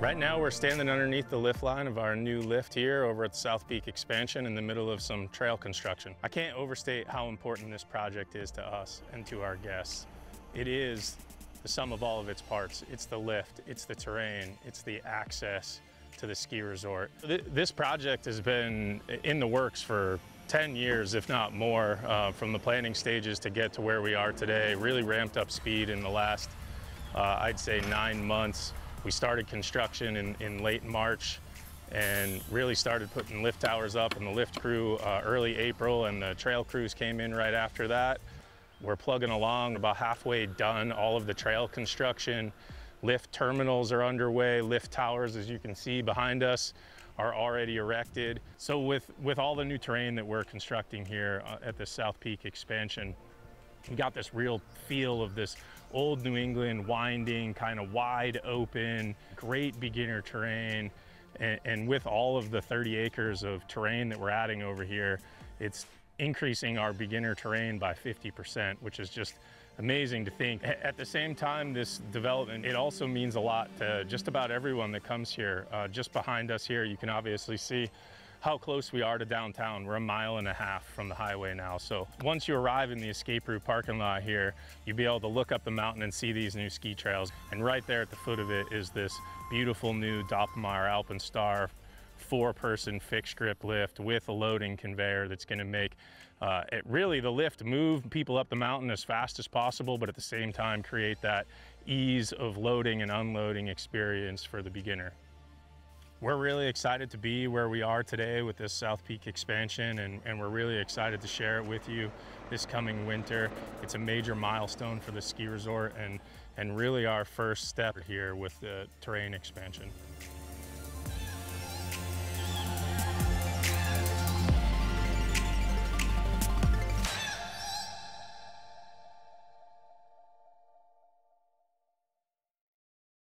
Right now we're standing underneath the lift line of our new lift here over at the South Peak expansion in the middle of some trail construction. I can't overstate how important this project is to us and to our guests. It is the sum of all of its parts. It's the lift, it's the terrain, it's the access to the ski resort. This project has been in the works for 10 years, if not more, uh, from the planning stages to get to where we are today. Really ramped up speed in the last, uh, I'd say, nine months. We started construction in, in late March and really started putting lift towers up and the lift crew uh, early April and the trail crews came in right after that. We're plugging along, about halfway done, all of the trail construction. Lift terminals are underway, lift towers, as you can see behind us, are already erected. So with, with all the new terrain that we're constructing here uh, at the South Peak expansion, we got this real feel of this old New England winding, kind of wide open, great beginner terrain. And, and, with all of the 30 acres of terrain that we're adding over here, it's increasing our beginner terrain by 50%, which is just amazing to think. At the same time, this development, it also means a lot to just about everyone that comes here. Uh, just behind us here, you can obviously see how close we are to downtown. We're a mile and a half from the highway now. So once you arrive in the escape route parking lot here, you'll be able to look up the mountain and see these new ski trails. And right there at the foot of it is this beautiful new Doppelmayr Alpenstar four-person fixed grip lift with a loading conveyor that's going to make uh, it really the lift move people up the mountain as fast as possible, but at the same time create that ease of loading and unloading experience for the beginner. We're really excited to be where we are today with this South Peak expansion and, and, we're really excited to share it with you this coming winter. It's a major milestone for the ski resort and, and really our first step here with the terrain expansion.